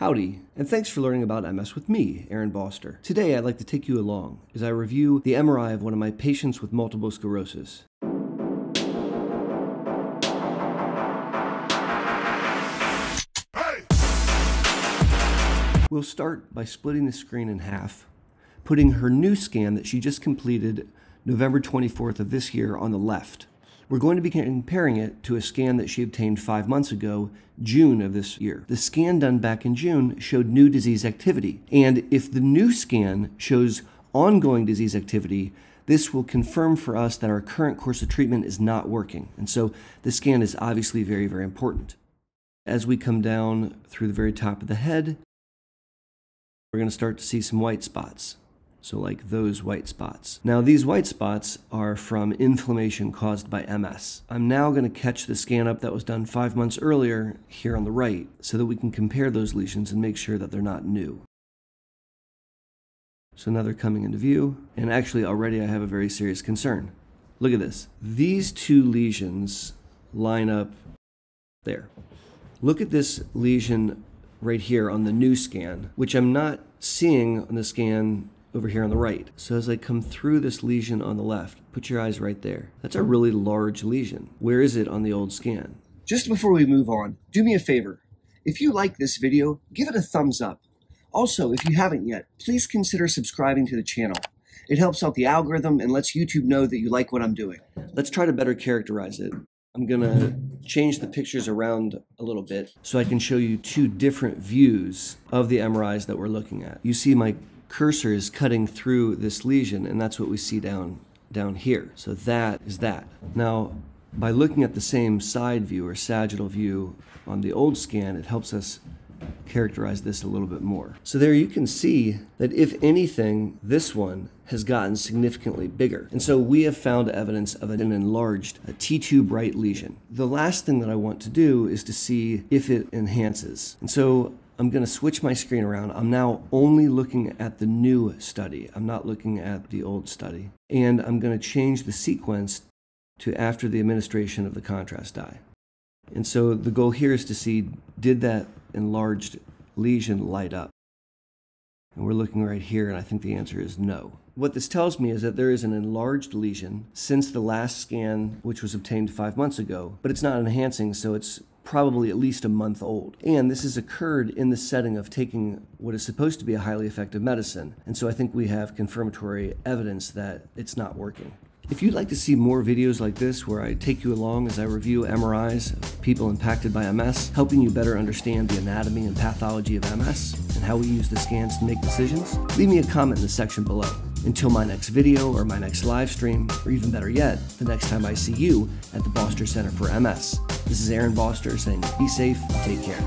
Howdy, and thanks for learning about MS with me, Aaron Boster. Today I'd like to take you along as I review the MRI of one of my patients with multiple sclerosis. We'll start by splitting the screen in half, putting her new scan that she just completed November 24th of this year on the left. We're going to be comparing it to a scan that she obtained five months ago, June of this year. The scan done back in June showed new disease activity. And if the new scan shows ongoing disease activity, this will confirm for us that our current course of treatment is not working. And so the scan is obviously very, very important. As we come down through the very top of the head, we're going to start to see some white spots. So, like those white spots. Now, these white spots are from inflammation caused by MS. I'm now going to catch the scan up that was done five months earlier here on the right so that we can compare those lesions and make sure that they're not new. So, now they're coming into view, and actually, already I have a very serious concern. Look at this. These two lesions line up there. Look at this lesion right here on the new scan, which I'm not seeing on the scan over here on the right. So as I come through this lesion on the left, put your eyes right there. That's a really large lesion. Where is it on the old scan? Just before we move on, do me a favor. If you like this video, give it a thumbs up. Also, if you haven't yet, please consider subscribing to the channel. It helps out the algorithm and lets YouTube know that you like what I'm doing. Let's try to better characterize it. I'm going to change the pictures around a little bit so I can show you two different views of the MRIs that we're looking at. You see my cursor is cutting through this lesion, and that's what we see down, down here. So that is that. Now, by looking at the same side view or sagittal view on the old scan, it helps us characterize this a little bit more. So there you can see that if anything, this one has gotten significantly bigger. And so we have found evidence of an enlarged a T2 bright lesion. The last thing that I want to do is to see if it enhances. And so I'm going to switch my screen around. I'm now only looking at the new study. I'm not looking at the old study. And I'm going to change the sequence to after the administration of the contrast dye. And so the goal here is to see did that enlarged lesion light up? And we're looking right here, and I think the answer is no. What this tells me is that there is an enlarged lesion since the last scan, which was obtained five months ago, but it's not enhancing, so it's probably at least a month old. And this has occurred in the setting of taking what is supposed to be a highly effective medicine. And so I think we have confirmatory evidence that it's not working. If you'd like to see more videos like this where I take you along as I review MRIs of people impacted by MS, helping you better understand the anatomy and pathology of MS and how we use the scans to make decisions, leave me a comment in the section below. Until my next video or my next live stream, or even better yet, the next time I see you at the Boster Center for MS. This is Aaron Boster saying be safe, take care.